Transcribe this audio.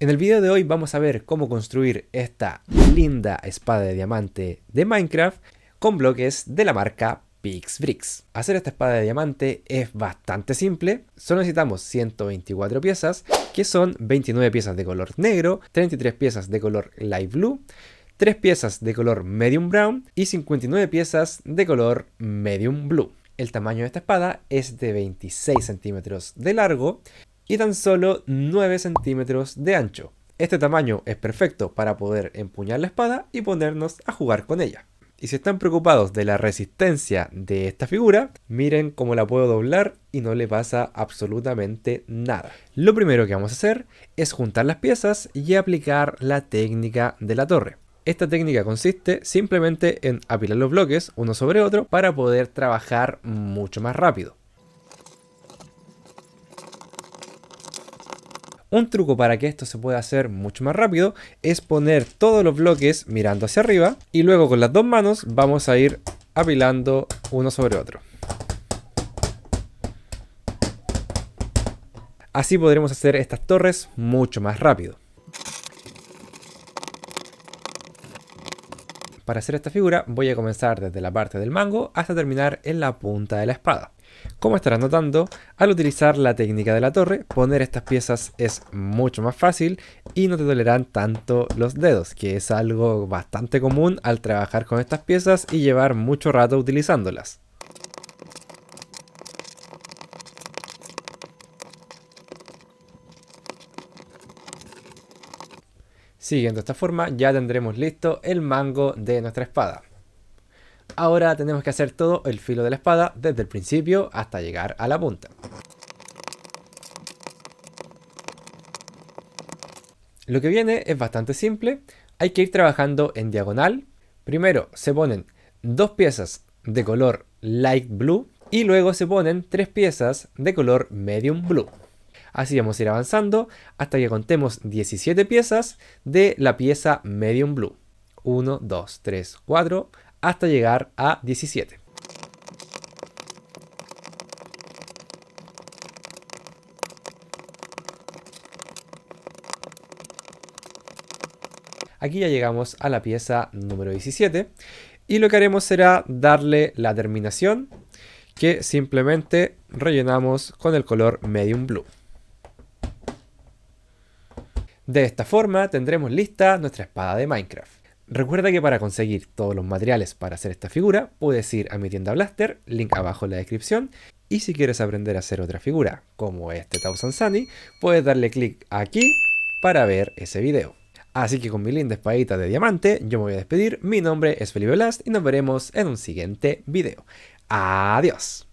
En el video de hoy vamos a ver cómo construir esta linda espada de diamante de Minecraft con bloques de la marca PixBricks. Hacer esta espada de diamante es bastante simple, solo necesitamos 124 piezas, que son 29 piezas de color negro, 33 piezas de color light blue, 3 piezas de color medium brown y 59 piezas de color medium blue. El tamaño de esta espada es de 26 centímetros de largo y tan solo 9 centímetros de ancho. Este tamaño es perfecto para poder empuñar la espada y ponernos a jugar con ella. Y si están preocupados de la resistencia de esta figura, miren cómo la puedo doblar y no le pasa absolutamente nada. Lo primero que vamos a hacer es juntar las piezas y aplicar la técnica de la torre. Esta técnica consiste simplemente en apilar los bloques uno sobre otro para poder trabajar mucho más rápido. Un truco para que esto se pueda hacer mucho más rápido es poner todos los bloques mirando hacia arriba y luego con las dos manos vamos a ir apilando uno sobre otro. Así podremos hacer estas torres mucho más rápido. Para hacer esta figura voy a comenzar desde la parte del mango hasta terminar en la punta de la espada. Como estarás notando, al utilizar la técnica de la torre, poner estas piezas es mucho más fácil y no te dolerán tanto los dedos, que es algo bastante común al trabajar con estas piezas y llevar mucho rato utilizándolas. Siguiendo esta forma ya tendremos listo el mango de nuestra espada. Ahora tenemos que hacer todo el filo de la espada desde el principio hasta llegar a la punta. Lo que viene es bastante simple, hay que ir trabajando en diagonal. Primero se ponen dos piezas de color light blue y luego se ponen tres piezas de color medium blue. Así vamos a ir avanzando hasta que contemos 17 piezas de la pieza medium blue. 1, 2, 3, 4, hasta llegar a 17. Aquí ya llegamos a la pieza número 17 y lo que haremos será darle la terminación que simplemente rellenamos con el color medium blue. De esta forma tendremos lista nuestra espada de Minecraft. Recuerda que para conseguir todos los materiales para hacer esta figura, puedes ir a mi tienda Blaster, link abajo en la descripción, y si quieres aprender a hacer otra figura, como este Thousand Sunny, puedes darle clic aquí para ver ese video. Así que con mi linda espadita de diamante, yo me voy a despedir, mi nombre es Felipe Blast y nos veremos en un siguiente video. Adiós.